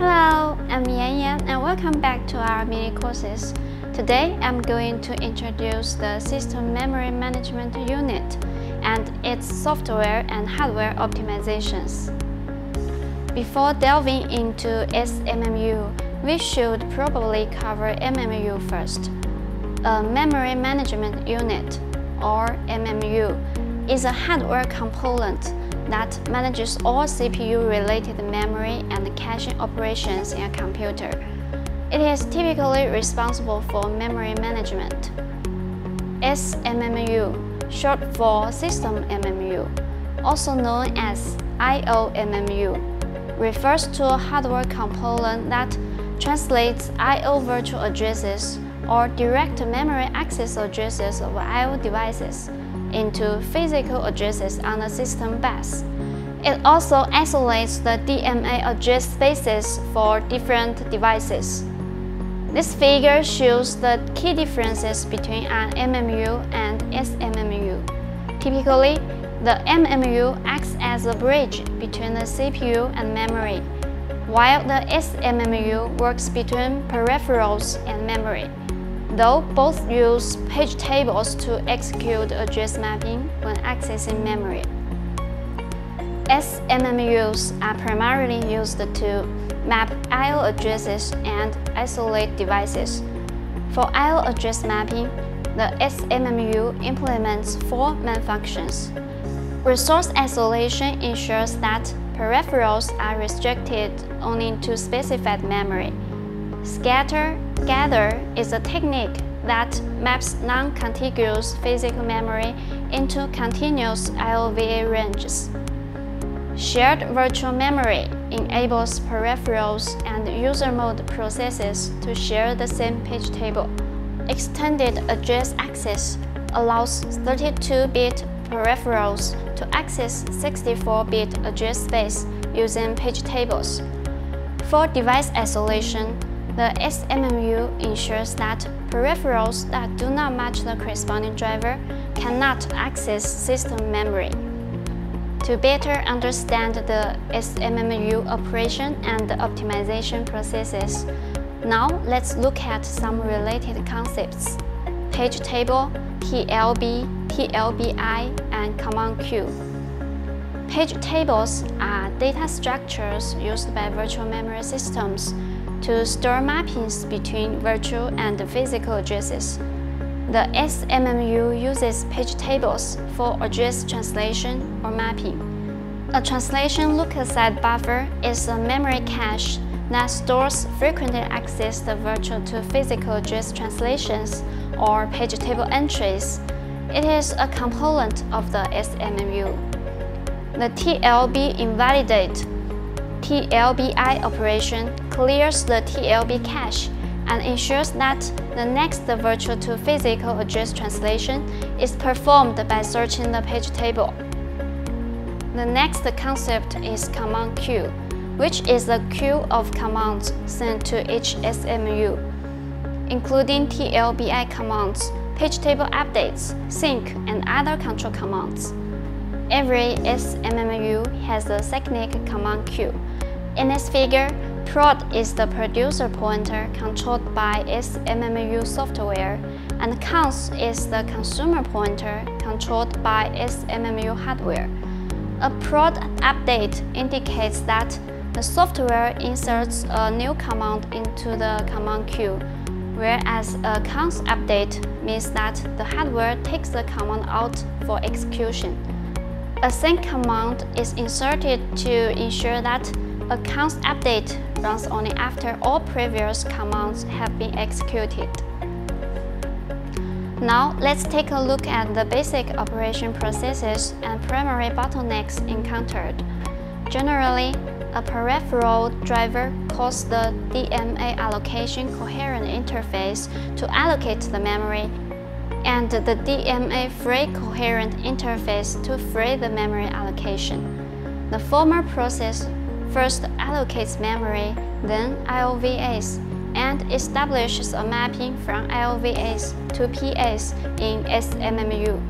Hello, I'm Yan Yan and welcome back to our mini courses. Today I'm going to introduce the System Memory Management Unit and its software and hardware optimizations. Before delving into SMMU, we should probably cover MMU first. A Memory Management Unit, or MMU, is a hardware component that manages all CPU-related memory and caching operations in a computer. It is typically responsible for memory management. SMMU, short for System MMU, also known as IOMMU, refers to a hardware component that translates I.O. virtual addresses or direct memory access addresses of I.O. devices into physical addresses on the system bus. It also isolates the DMA address spaces for different devices. This figure shows the key differences between an MMU and SMMU. Typically, the MMU acts as a bridge between the CPU and memory, while the SMMU works between peripherals and memory though both use page tables to execute address mapping when accessing memory. SMMUs are primarily used to map I.O. addresses and isolate devices. For I.O. address mapping, the SMMU implements four main functions. Resource isolation ensures that peripherals are restricted only to specified memory. Scatter Gather is a technique that maps non-contiguous physical memory into continuous IOVA ranges. Shared virtual memory enables peripherals and user mode processes to share the same page table. Extended address access allows 32-bit peripherals to access 64-bit address space using page tables. For device isolation, the SMMU ensures that peripherals that do not match the corresponding driver cannot access system memory. To better understand the SMMU operation and the optimization processes, now let's look at some related concepts. Page table, TLB, TLBI, and command queue. Page tables are data structures used by virtual memory systems to store mappings between virtual and physical addresses. The SMMU uses page tables for address translation or mapping. A translation look-aside buffer is a memory cache that stores frequently accessed virtual to physical address translations or page table entries. It is a component of the SMMU. The TLB invalidate TLBI operation clears the TLB cache and ensures that the next virtual to physical address translation is performed by searching the page table. The next concept is command queue, which is the queue of commands sent to each SMMU, including TLBI commands, page table updates, sync, and other control commands. Every SMMU has a Cyclic command queue. In this figure, prod is the producer pointer controlled by SMMU software, and cons is the consumer pointer controlled by SMMU hardware. A prod update indicates that the software inserts a new command into the command queue, whereas a cons update means that the hardware takes the command out for execution. A sync command is inserted to ensure that a cons update runs only after all previous commands have been executed. Now, let's take a look at the basic operation processes and primary bottlenecks encountered. Generally, a peripheral driver calls the DMA allocation coherent interface to allocate the memory and the DMA free coherent interface to free the memory allocation. The former process first allocates memory, then IOVAs, and establishes a mapping from IOVAs to PAs in SMMU.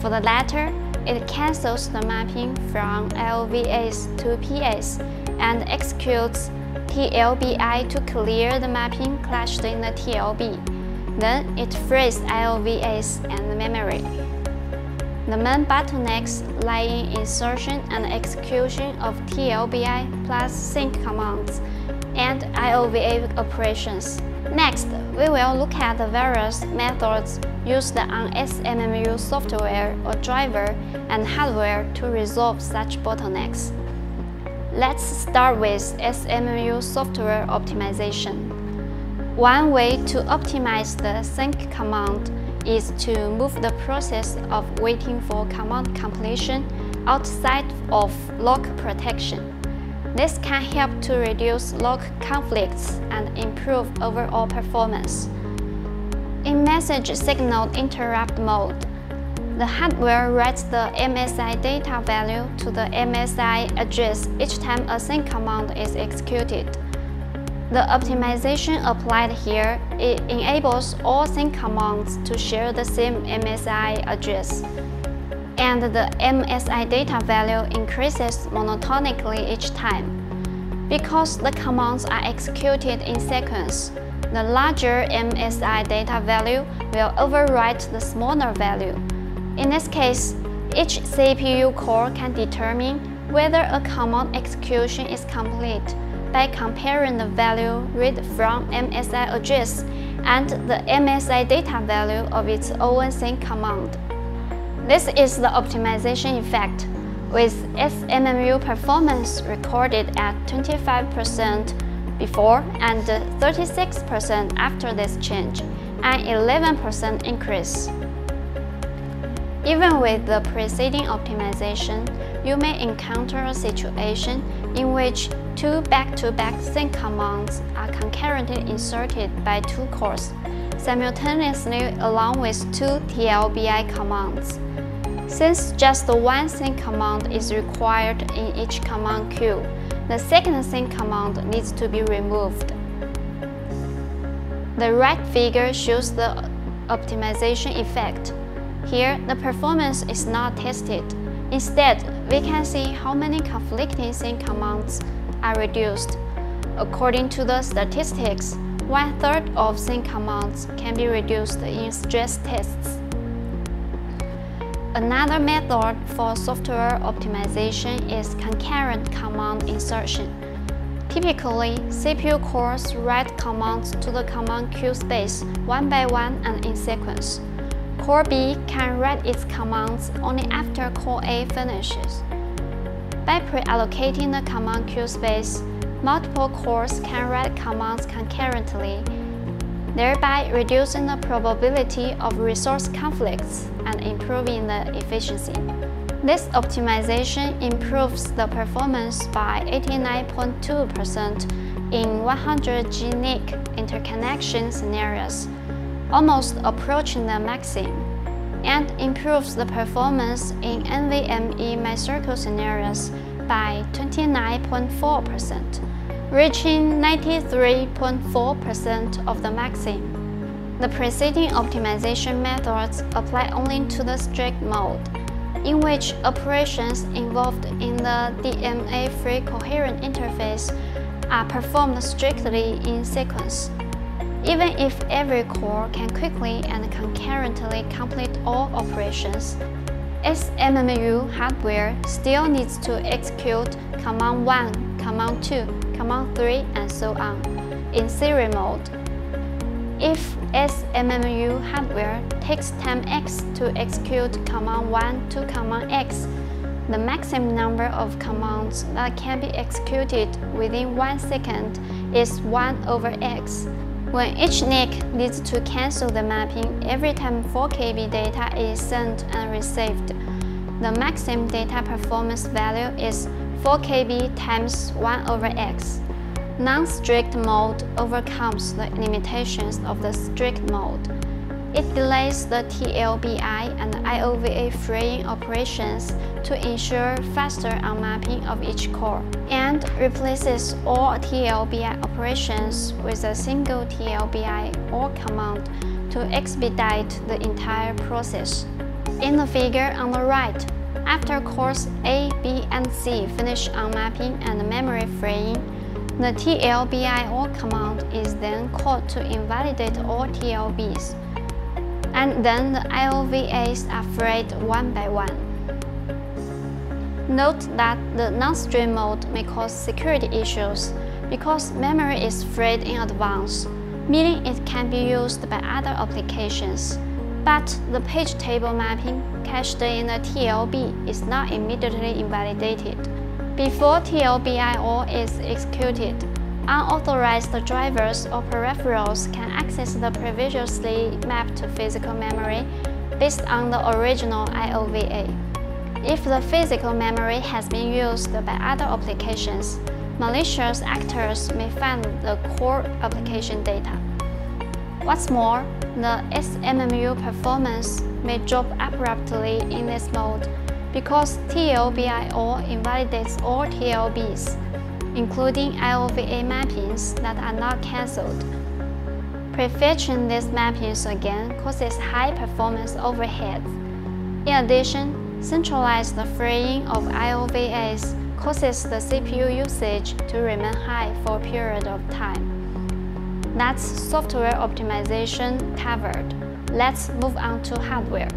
For the latter, it cancels the mapping from IOVAs to PAs and executes TLBI to clear the mapping clashed in the TLB. Then it frees IOVAs and memory. The main bottlenecks lie in insertion and execution of TLBI plus sync commands and IOVA operations. Next, we will look at the various methods used on SMMU software or driver and hardware to resolve such bottlenecks. Let's start with SMMU software optimization. One way to optimize the sync command is to move the process of waiting for command completion outside of lock protection. This can help to reduce lock conflicts and improve overall performance. In message signal interrupt mode, the hardware writes the MSI data value to the MSI address each time a sync command is executed. The optimization applied here it enables all sync commands to share the same MSI address and the MSI data value increases monotonically each time. Because the commands are executed in sequence, the larger MSI data value will overwrite the smaller value. In this case, each CPU core can determine whether a command execution is complete by comparing the value read from MSI address and the MSI data value of its own sync command. This is the optimization effect, with SMMU performance recorded at 25% before and 36% after this change, an 11% increase. Even with the preceding optimization, you may encounter a situation in which two back-to-back -back sync commands are concurrently inserted by two cores, simultaneously along with two TLBI commands. Since just one sync command is required in each command queue, the second sync command needs to be removed. The right figure shows the optimization effect. Here, the performance is not tested. Instead, we can see how many conflicting sync commands are reduced. According to the statistics, one-third of sync commands can be reduced in stress tests. Another method for software optimization is concurrent command insertion. Typically, CPU cores write commands to the command queue space one by one and in sequence. Core B can write its commands only after Core A finishes. By pre-allocating the command queue space, multiple cores can write commands concurrently thereby reducing the probability of resource conflicts and improving the efficiency. This optimization improves the performance by 89.2% in 100G NIC interconnection scenarios, almost approaching the maximum, and improves the performance in NVMe MyCircle scenarios by 29.4% reaching 93.4% of the maximum. The preceding optimization methods apply only to the strict mode, in which operations involved in the DMA-free coherent interface are performed strictly in sequence. Even if every core can quickly and concurrently complete all operations, SMMU hardware still needs to execute command 1, command 2, command 3, and so on, in serial mode. If SMMU hardware takes time x to execute command 1 to command x, the maximum number of commands that can be executed within 1 second is 1 over x. When each NIC needs to cancel the mapping every time 4 KB data is sent and received, the maximum data performance value is 4 KB times 1 over x. Non-strict mode overcomes the limitations of the strict mode. It delays the TLBI and IOVA freeing operations to ensure faster unmapping of each core, and replaces all TLBI operations with a single TLBI or command to expedite the entire process. In the figure on the right, after cores A, B, and C finish unmapping and memory freeing, The TLBIOR command is then called to invalidate all TLBs, and then the IOVAs are freed one by one. Note that the non-strict mode may cause security issues because memory is freed in advance, meaning it can be used by other applications. But the page table mapping cached in the TLB is not immediately invalidated. Before TLBIOR is executed, unauthorized drivers or peripherals can access the previously mapped physical memory based on the original IOVA. If the physical memory has been used by other applications, malicious actors may find the core application data. What's more, the SMMU performance may drop abruptly in this mode because TLBIOR invalidates all TLBs, including IOVA mappings that are not cancelled. Prefetching these mappings again causes high performance overheads. In addition, Centralized freeing of IOVAs causes the CPU usage to remain high for a period of time. That's software optimization covered. Let's move on to hardware.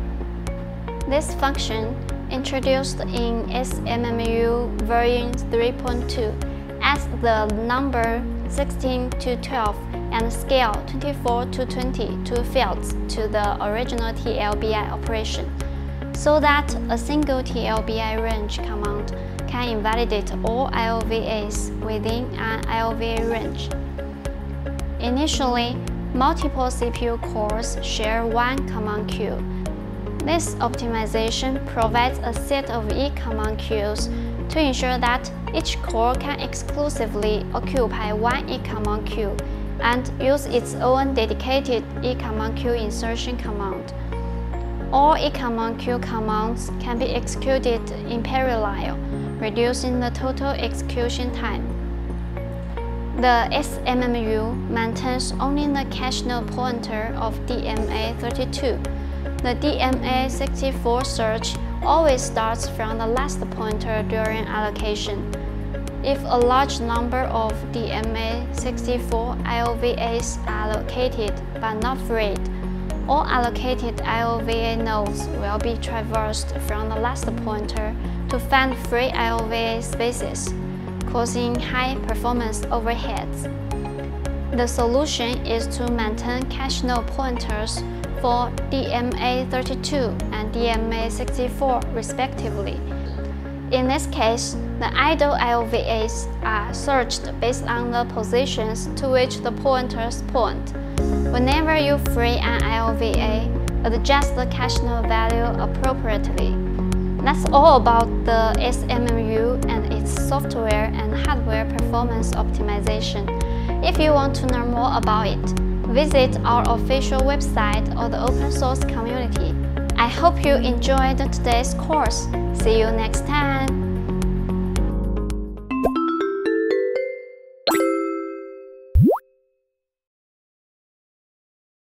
This function, introduced in SMMU version 3.2, adds the number 16 to 12 and scale 24 to 20 to fields to the original TLBI operation so that a single TLBI range command can invalidate all IOVAs within an IOVA range. Initially, multiple CPU cores share one command queue. This optimization provides a set of E-command queues to ensure that each core can exclusively occupy one E-command queue and use its own dedicated E-command queue insertion command. All E-command queue commands can be executed in parallel, reducing the total execution time. The SMMU maintains only the cache node pointer of DMA32. The DMA64 search always starts from the last pointer during allocation. If a large number of DMA64 IOVAs are located but not freed, all allocated IOVA nodes will be traversed from the last pointer to find free IOVA spaces, causing high performance overheads. The solution is to maintain cache node pointers for DMA32 and DMA64 respectively. In this case, the idle IOVAs are searched based on the positions to which the pointers point. Whenever you free an IOVA, adjust the cache node value appropriately. That's all about the SMMU and its software and hardware performance optimization. If you want to learn more about it, visit our official website or the open source community. I hope you enjoyed today's course. See you next time!